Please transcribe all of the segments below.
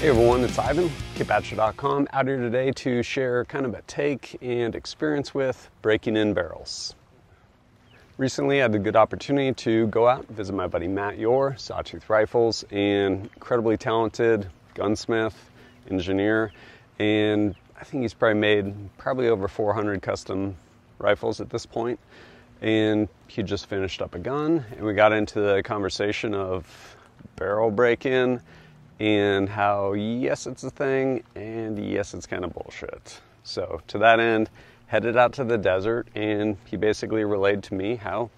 Hey everyone, it's Ivan, kitbadger.com, out here today to share kind of a take and experience with breaking in barrels. Recently I had the good opportunity to go out and visit my buddy Matt Yore, Sawtooth Rifles, and incredibly talented gunsmith, engineer, and I think he's probably made probably over 400 custom rifles at this point. And he just finished up a gun, and we got into the conversation of barrel break-in and how yes it's a thing and yes it's kind of bullshit. So to that end headed out to the desert and he basically relayed to me how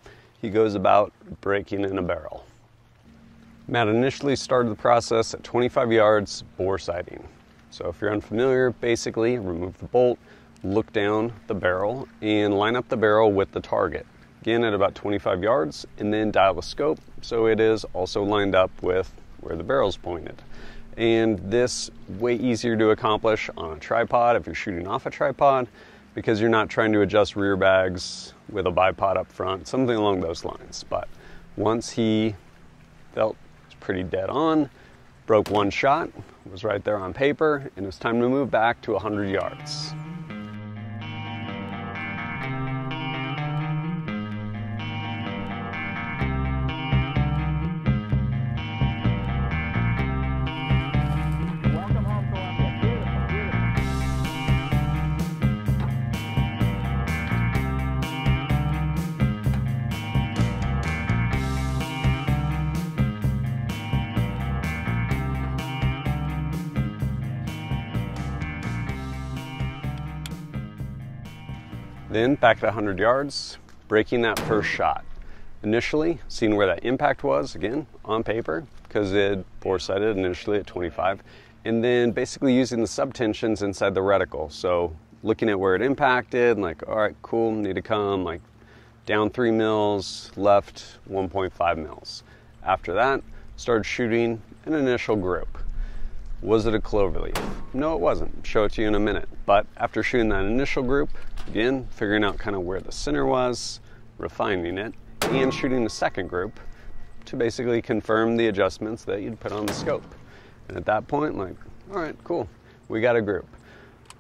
he goes about breaking in a barrel. Matt initially started the process at 25 yards bore sighting so if you're unfamiliar basically remove the bolt look down the barrel and line up the barrel with the target. Again at about 25 yards and then dial the scope so it is also lined up with where the barrel's pointed and this way easier to accomplish on a tripod if you're shooting off a tripod because you're not trying to adjust rear bags with a bipod up front, something along those lines. But once he felt pretty dead on, broke one shot, was right there on paper, and it was time to move back to 100 yards. Then back at 100 yards, breaking that first shot. Initially, seeing where that impact was, again, on paper, because it bore sighted initially at 25, and then basically using the subtensions inside the reticle. So looking at where it impacted, like, all right, cool, need to come, like, down three mils, left 1.5 mils. After that, started shooting an initial group. Was it a cloverleaf? No, it wasn't. Show it to you in a minute. But after shooting that initial group, again, figuring out kind of where the center was, refining it, and shooting the second group to basically confirm the adjustments that you'd put on the scope. And at that point, like, all right, cool, we got a group.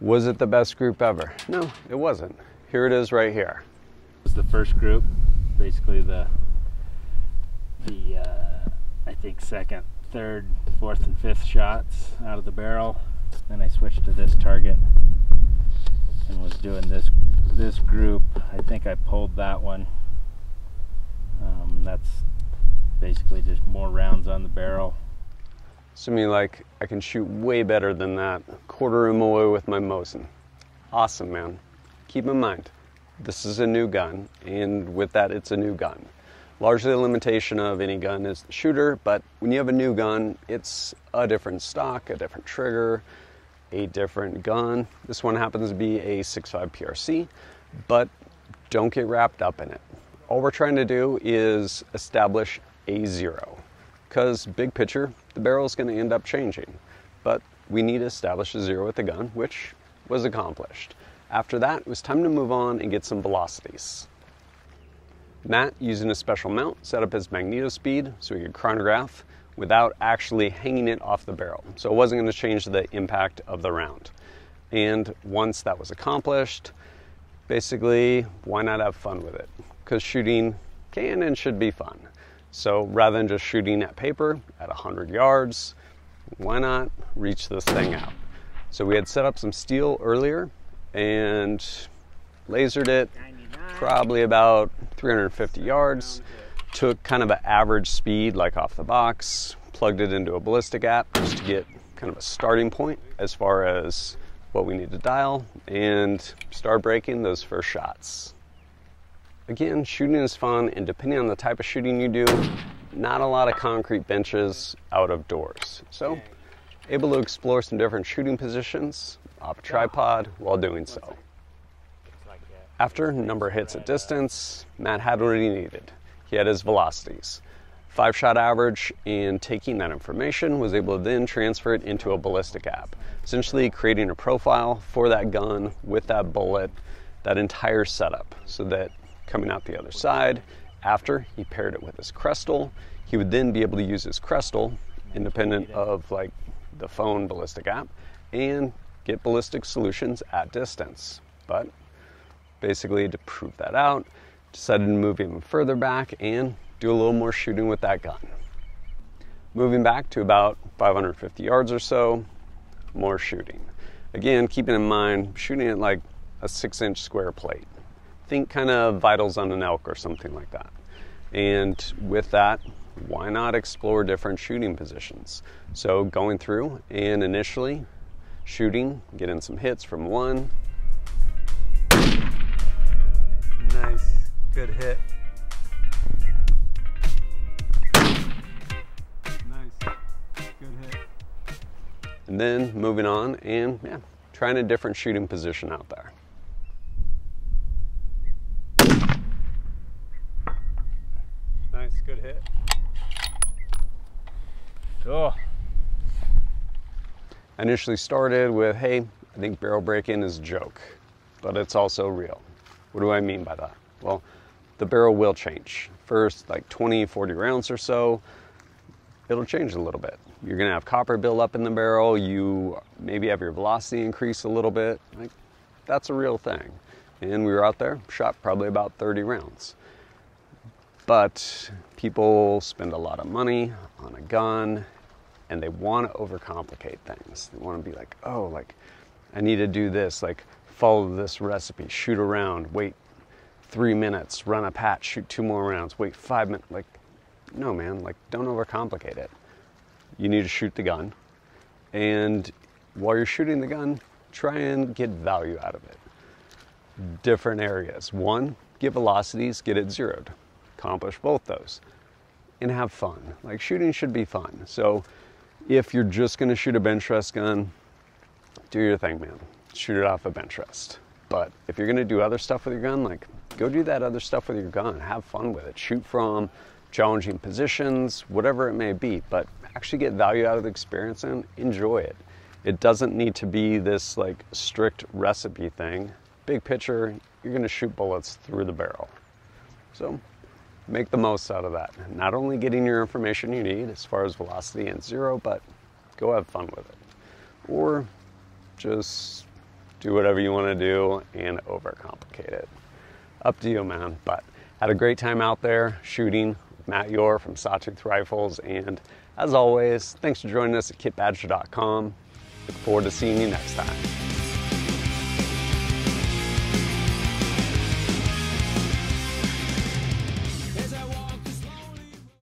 Was it the best group ever? No, it wasn't. Here it is right here. It was the first group, basically the the uh, I think second third, fourth, and fifth shots out of the barrel. Then I switched to this target and was doing this this group. I think I pulled that one. Um, that's basically just more rounds on the barrel. So I mean, like, I can shoot way better than that. Quarter him away with my Mosin. Awesome, man. Keep in mind, this is a new gun, and with that, it's a new gun. Largely the limitation of any gun is the shooter, but when you have a new gun, it's a different stock, a different trigger, a different gun. This one happens to be a 6.5 PRC, but don't get wrapped up in it. All we're trying to do is establish a zero, because big picture, the barrel is going to end up changing, but we need to establish a zero with the gun, which was accomplished. After that, it was time to move on and get some velocities. Matt, using a special mount, set up his magneto speed so he could chronograph without actually hanging it off the barrel. So it wasn't going to change the impact of the round. And once that was accomplished, basically, why not have fun with it? Because shooting can and should be fun. So rather than just shooting at paper at 100 yards, why not reach this thing out? So we had set up some steel earlier and lasered it probably about 350 yards. Took kind of an average speed, like off the box, plugged it into a ballistic app just to get kind of a starting point as far as what we need to dial and start breaking those first shots. Again, shooting is fun, and depending on the type of shooting you do, not a lot of concrete benches out of doors. So, able to explore some different shooting positions off a tripod while doing so. After number hits at distance, Matt had what he needed. He had his velocities. Five shot average, and taking that information was able to then transfer it into a ballistic app, essentially creating a profile for that gun with that bullet, that entire setup, so that coming out the other side, after he paired it with his Kestrel, he would then be able to use his Kestrel, independent of like the phone ballistic app and get ballistic solutions at distance. But basically, to prove that out, decided to move even further back and do a little more shooting with that gun. Moving back to about 550 yards or so, more shooting. Again, keeping in mind shooting at like a six inch square plate. Think kind of vitals on an elk or something like that. And with that, why not explore different shooting positions? So going through and initially shooting, getting some hits from one. Good hit. Nice, good hit. And then moving on and yeah, trying a different shooting position out there. Nice, good hit. Cool. I initially started with, hey, I think barrel break-in is a joke, but it's also real. What do I mean by that? Well, the barrel will change. First, like 20, 40 rounds or so, it'll change a little bit. You're gonna have copper build up in the barrel, you maybe have your velocity increase a little bit. Like, that's a real thing. And we were out there, shot probably about 30 rounds. But people spend a lot of money on a gun and they want to overcomplicate things. They want to be like, oh, like, I need to do this, like, follow this recipe, shoot around, wait three minutes, run a patch, shoot two more rounds, wait five minutes. Like, no, man, like, don't overcomplicate it. You need to shoot the gun. And while you're shooting the gun, try and get value out of it. Different areas. One, get velocities, get it zeroed. Accomplish both those. And have fun. Like, shooting should be fun. So, if you're just to shoot a bench rest gun, do your thing, man. Shoot it off a bench rest. But if you're going to do other stuff with your gun, like go do that other stuff with your gun. Have fun with it. Shoot from challenging positions, whatever it may be, but actually get value out of the experience and enjoy it. It doesn't need to be this like strict recipe thing. Big picture, you're going to shoot bullets through the barrel. So, make the most out of that. Not only getting your information you need as far as velocity and zero, but go have fun with it. Or just do whatever you want to do and overcomplicate it. Up to you, man. But had a great time out there shooting Matt Yore from Sawtooth Rifles. And as always, thanks for joining us at kitbadger.com. Look forward to seeing you next time.